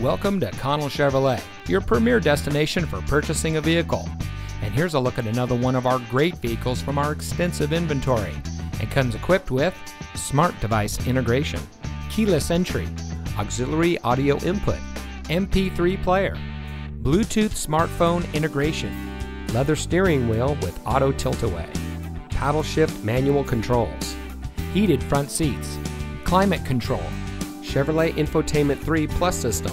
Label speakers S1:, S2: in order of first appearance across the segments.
S1: Welcome to Connell Chevrolet, your premier destination for purchasing a vehicle. And here's a look at another one of our great vehicles from our extensive inventory. It comes equipped with smart device integration, keyless entry, auxiliary audio input, MP3 player, Bluetooth smartphone integration, leather steering wheel with auto tilt-away, paddle shift manual controls, heated front seats, climate control, Chevrolet Infotainment 3 Plus system.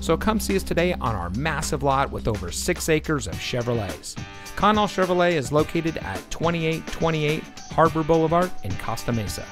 S1: So come see us today on our massive lot with over 6 acres of Chevrolets. Connell Chevrolet is located at 2828 Harbor Boulevard in Costa Mesa.